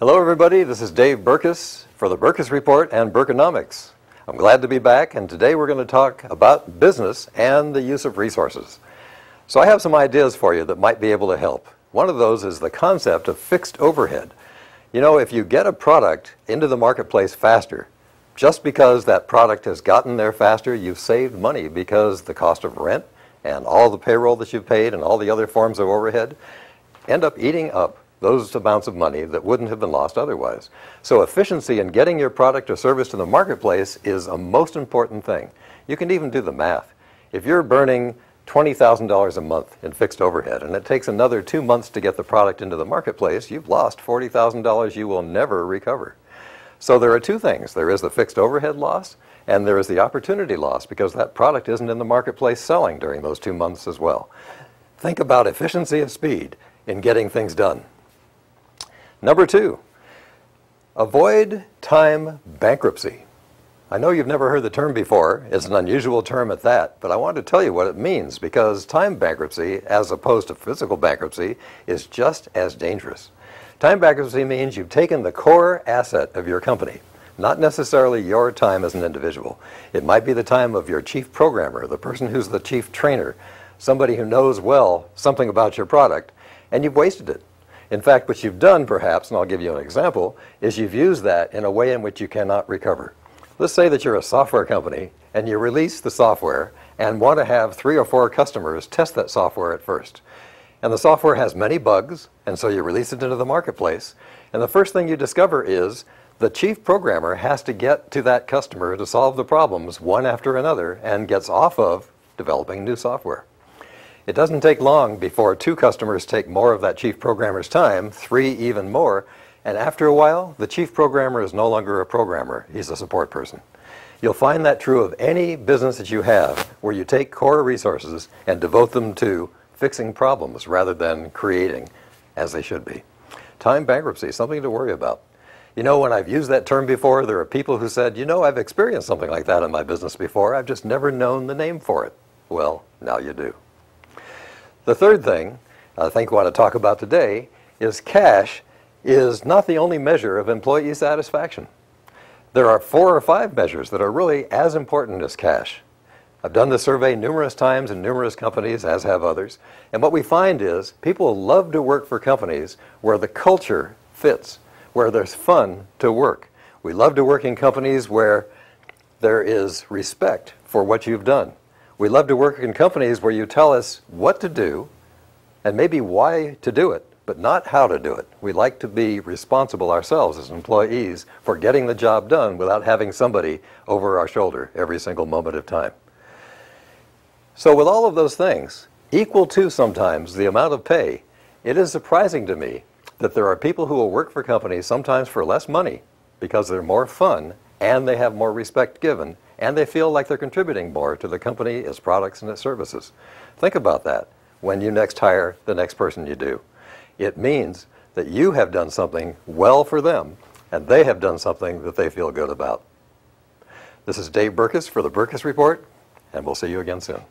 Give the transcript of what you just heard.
Hello, everybody. This is Dave Berkus for the Berkus Report and Berkonomics. I'm glad to be back, and today we're going to talk about business and the use of resources. So I have some ideas for you that might be able to help. One of those is the concept of fixed overhead. You know, if you get a product into the marketplace faster, just because that product has gotten there faster, you've saved money because the cost of rent and all the payroll that you've paid and all the other forms of overhead end up eating up those amounts of money that wouldn't have been lost otherwise. So efficiency in getting your product or service to the marketplace is a most important thing. You can even do the math. If you're burning $20,000 a month in fixed overhead and it takes another two months to get the product into the marketplace, you've lost $40,000 you will never recover. So there are two things. There is the fixed overhead loss and there is the opportunity loss because that product isn't in the marketplace selling during those two months as well. Think about efficiency of speed in getting things done. Number two, avoid time bankruptcy. I know you've never heard the term before. It's an unusual term at that, but I want to tell you what it means because time bankruptcy, as opposed to physical bankruptcy, is just as dangerous. Time bankruptcy means you've taken the core asset of your company, not necessarily your time as an individual. It might be the time of your chief programmer, the person who's the chief trainer, somebody who knows well something about your product, and you've wasted it. In fact, what you've done, perhaps, and I'll give you an example, is you've used that in a way in which you cannot recover. Let's say that you're a software company and you release the software and want to have three or four customers test that software at first. And the software has many bugs, and so you release it into the marketplace. And the first thing you discover is the chief programmer has to get to that customer to solve the problems one after another and gets off of developing new software. It doesn't take long before two customers take more of that chief programmer's time, three even more, and after a while, the chief programmer is no longer a programmer, he's a support person. You'll find that true of any business that you have where you take core resources and devote them to fixing problems rather than creating as they should be. Time bankruptcy, something to worry about. You know, when I've used that term before, there are people who said, you know, I've experienced something like that in my business before, I've just never known the name for it. Well, now you do. The third thing uh, I think we want to talk about today is cash is not the only measure of employee satisfaction. There are four or five measures that are really as important as cash. I've done the survey numerous times in numerous companies, as have others, and what we find is people love to work for companies where the culture fits, where there's fun to work. We love to work in companies where there is respect for what you've done. We love to work in companies where you tell us what to do and maybe why to do it, but not how to do it. We like to be responsible ourselves as employees for getting the job done without having somebody over our shoulder every single moment of time. So with all of those things, equal to sometimes the amount of pay, it is surprising to me that there are people who will work for companies sometimes for less money because they're more fun and they have more respect given and they feel like they're contributing more to the company, its products, and its services. Think about that when you next hire the next person you do. It means that you have done something well for them, and they have done something that they feel good about. This is Dave Berkus for the Berkus Report, and we'll see you again soon.